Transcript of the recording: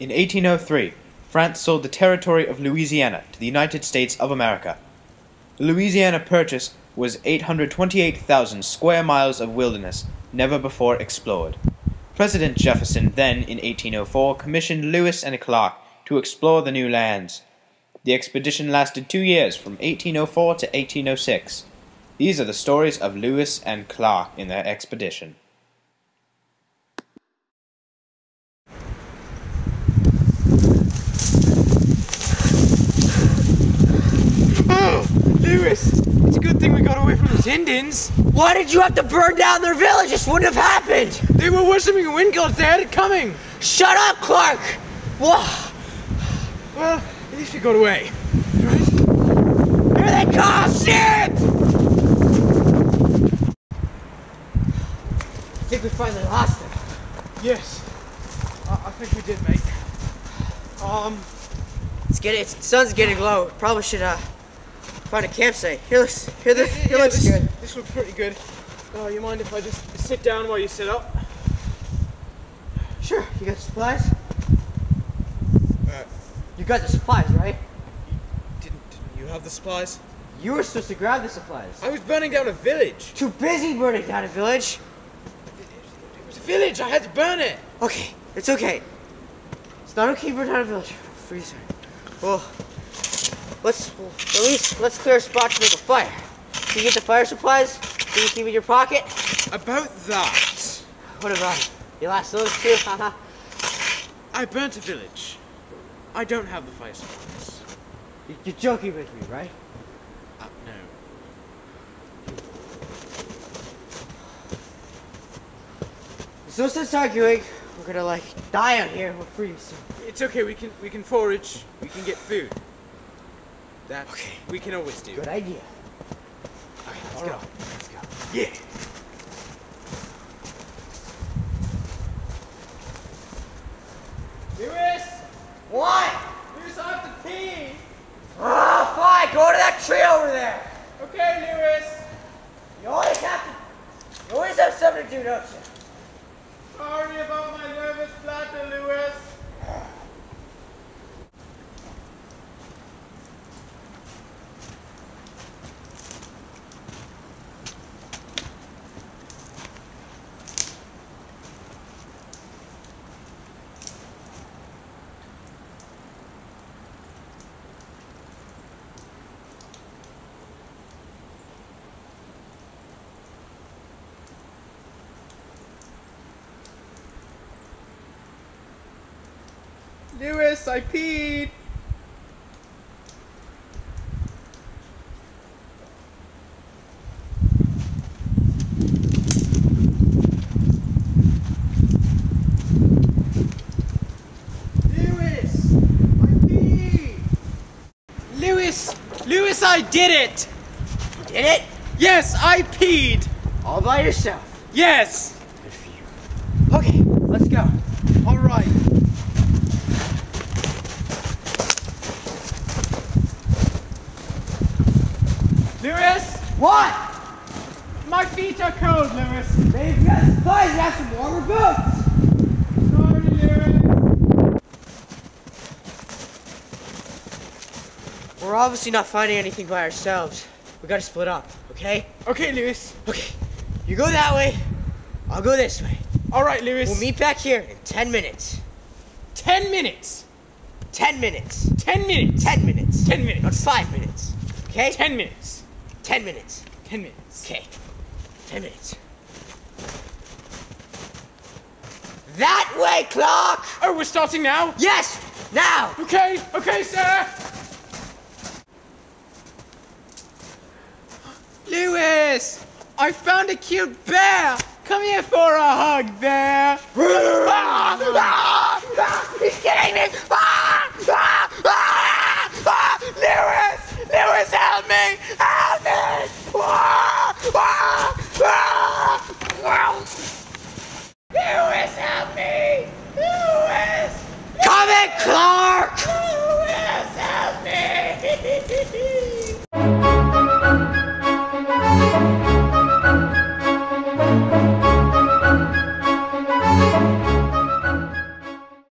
In 1803, France sold the territory of Louisiana to the United States of America. The Louisiana Purchase was 828,000 square miles of wilderness never before explored. President Jefferson then, in 1804, commissioned Lewis and Clark to explore the new lands. The expedition lasted two years, from 1804 to 1806. These are the stories of Lewis and Clark in their expedition. Oh, Lewis, it's a good thing we got Indians. Why did you have to burn down their village? This wouldn't have happened. They were worshiping wind gods. They had it coming. Shut up, Clark. Whoa. Well, at least we got away. Right? Here they come! Shit! I think we finally lost them. Yes. I, I think we did, mate. Um, It's getting, it's, the sun's getting low. Probably should uh find a campsite. Here looks, here, the, here yeah, looks this, good. This looks pretty good. Oh, you mind if I just sit down while you sit up? Sure. You got supplies? Uh, You got the supplies, right? didn't, didn't you have the supplies? You were supposed to grab the supplies. I was burning down a village. Too busy burning down a village. It was a village. I had to burn it. Okay, it's okay. It's not okay to burn down a village. Freezer. Well, let's well, at least let's clear a spot to make a fire. Can you get the fire supplies? Do you keep in your pocket? About that, What about it? You lost those too? Haha. I burnt a village. I don't have the fire supplies. You- You're joking with me, right? Uh, no. There's no sense arguing. We're gonna like die out here. We're freeze. It's okay. We can we can forage. We can get food. That Okay. we can always do. Good idea. Okay, let's All go. right, let's go. Yeah. Lewis! What? Lewis, I have to pee! Ah, fine. Go to that tree over there. Okay, Lewis! You always have to. You always have something to do, don't you? Lewis, I peed. Lewis, I peed. Lewis, Lewis, I did it. You did it Yes, I peed. all by yourself. Yes. Good for you. Okay, let's go. All Lewis, What? my feet are cold, Lewis. Maybe you got supplies and have some warmer boots. Sorry, Lewis. We're obviously not finding anything by ourselves. We gotta split up, okay? Okay, Lewis. Okay. You go that way. I'll go this way. All right, Lewis. We'll meet back here in 10 minutes. Ten minutes. 10 minutes. Ten minutes. 10 minutes. Ten minutes. Not 5 minutes. Okay? Ten minutes. 10 minutes. Ten minutes. Okay. 10 minutes. That way, Clark! Oh, we're starting now. Yes! Now! Okay. Okay, sir. Lewis, I found a cute bear. Come here for a hug, bear. Ah! Ah! Ah! He's getting me! Ah! Ah! Ah! Ah! Lewis! Lewis, help me! Help me! Ah! Ah! Ah! Ah! Lewis, help me! Lewis! Coming, Clark!